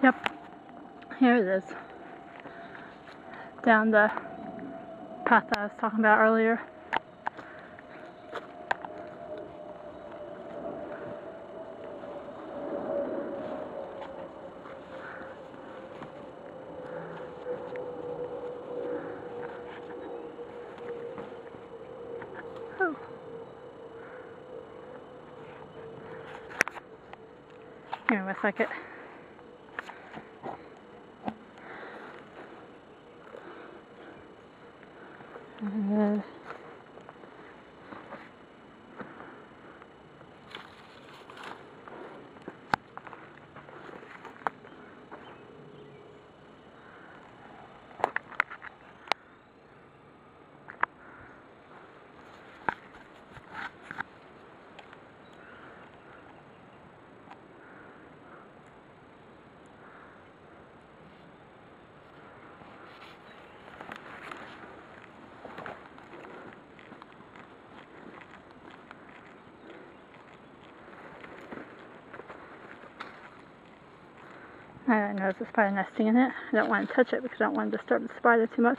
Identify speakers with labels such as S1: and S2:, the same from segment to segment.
S1: Yep. Here it is. Down the path I was talking about earlier. Oh. Give me a second. I don't know if there's spider nesting in it. I don't want to touch it because I don't want to disturb the spider too much.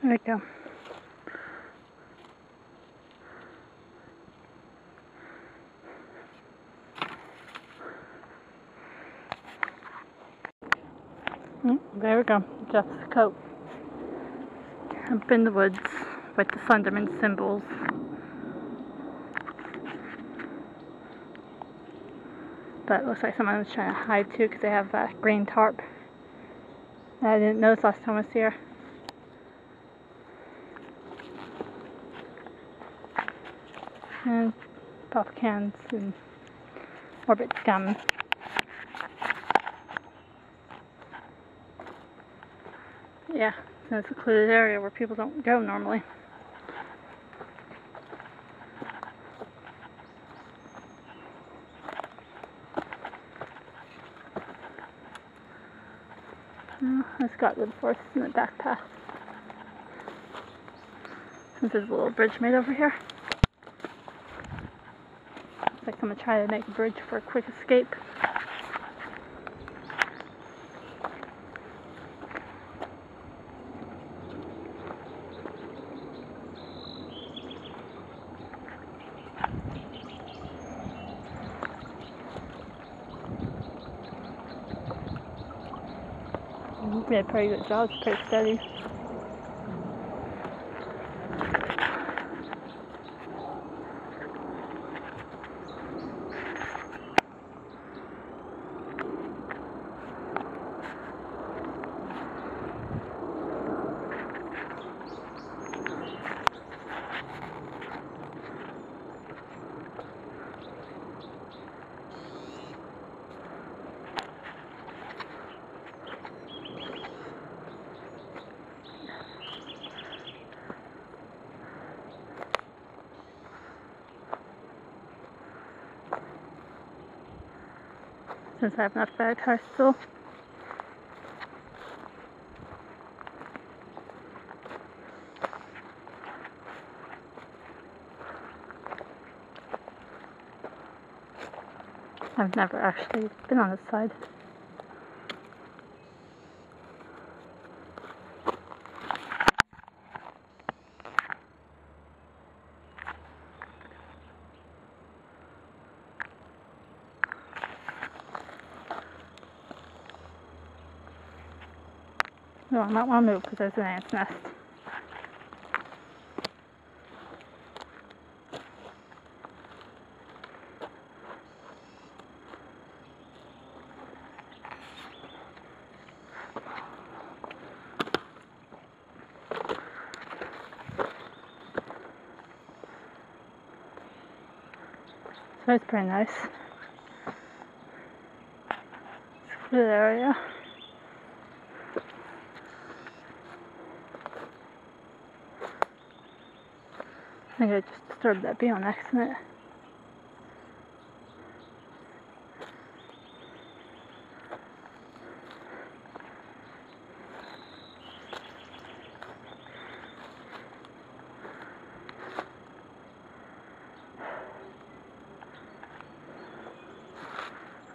S1: There we go. Mm, There we go. Jeff's coat. Up in the woods with the Slenderman symbols. But it looks like someone was trying to hide too because they have that green tarp. I didn't notice last time I was here. And pop cans and orbit gum. Yeah, it's a secluded area where people don't go normally. Oh, I just got the forest in the back path. Since there's a little bridge made over here. Looks like I'm gonna try to make a bridge for a quick escape. A pretty good job, pretty steady. Since I have not bag tire still. I've never actually been on this side. No, I might want to move because there's an ant's nest. So it's pretty nice. It's a good area. I think I just disturbed that bee on accident.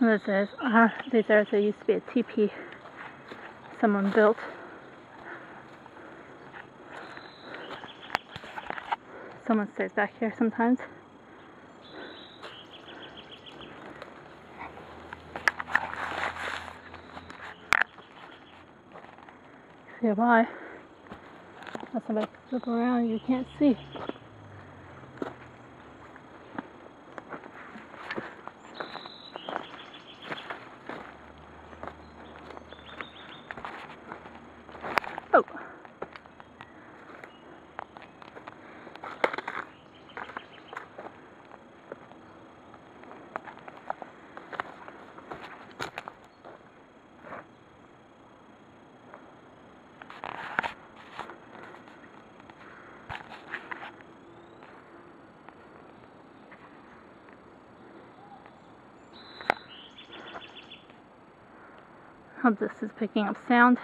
S1: This is, uh, these areas there used to be a teepee someone built. Someone stays back here sometimes. See why? Unless somebody look around, you can't see. Oh. Hope this is picking up sound.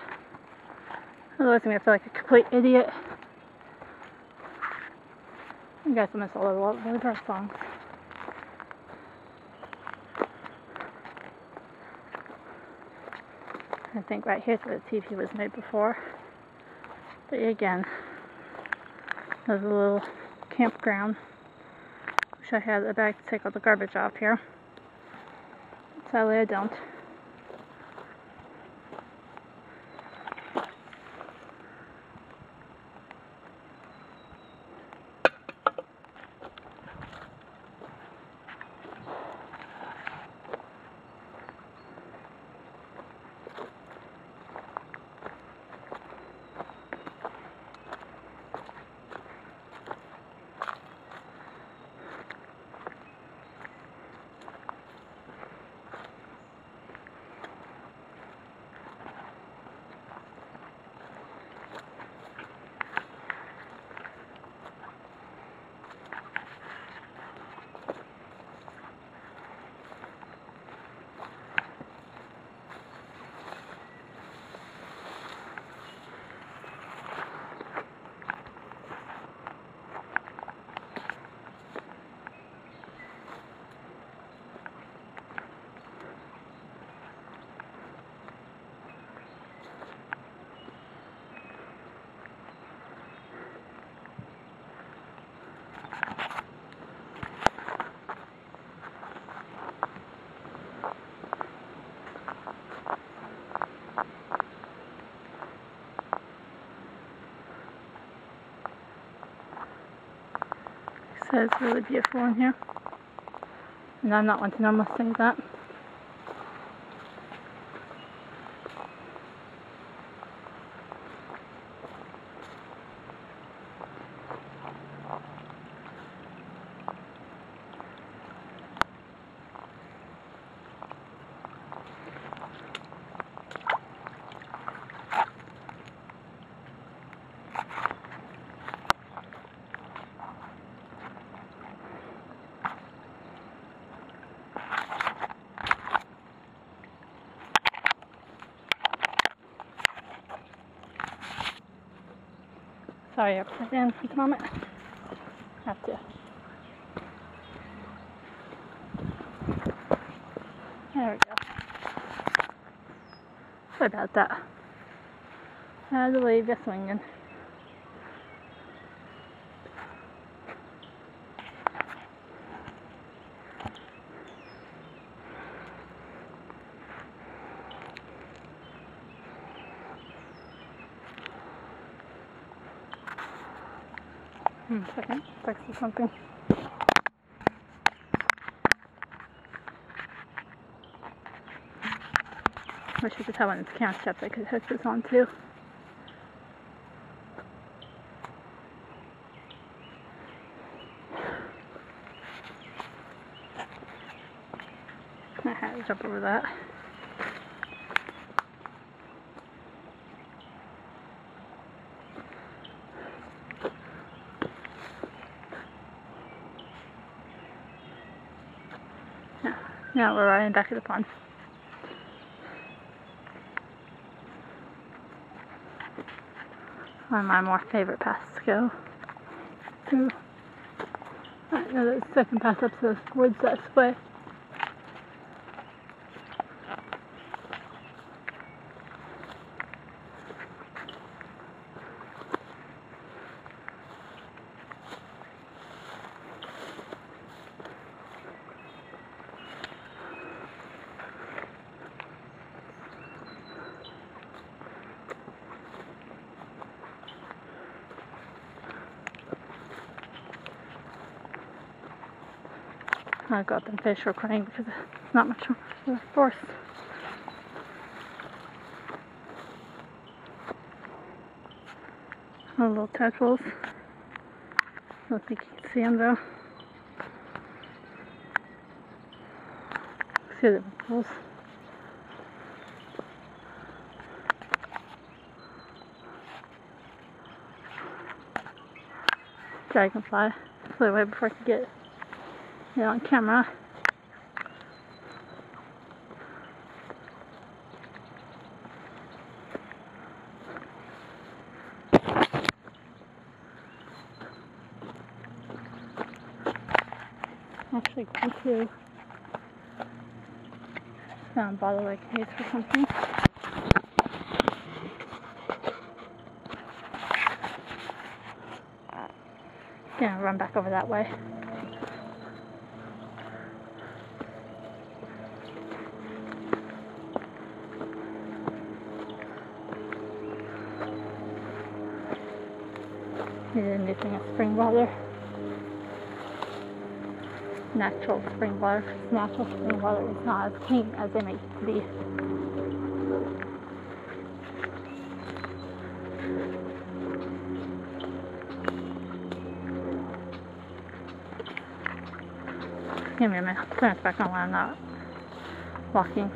S1: Otherwise, I'm gonna feel like a complete idiot. You guys will miss all the Lily Bird songs. I think right here's where the TV was made before. But again, there's a little campground. Wish I had a bag to take all the garbage off here. Sadly, I don't. So it's really beautiful in here. And I'm not one to normally say that. Sorry, upside down for the moment. Have to. There we go. Sorry about that. I had to leave swinging. Hmm, second, text or something. I I could tell when it's camp steps I could hook this on too. I had to jump over that. Now we're riding back to the pond. One of my more favorite paths to go through. I know the second path up to the woods this way. I got them fish recording because there's not much of the forest. The little tadpoles. Don't think you can see them though. See the pools. Dragonfly. Flew away before I could get it on camera. Actually, go to found bottle like case or something. Gonna run back over that way. Here's anything spring water. Natural spring water. Natural spring water is not as clean as they make it be. Give me a minute. Turn it back on when I'm not walking.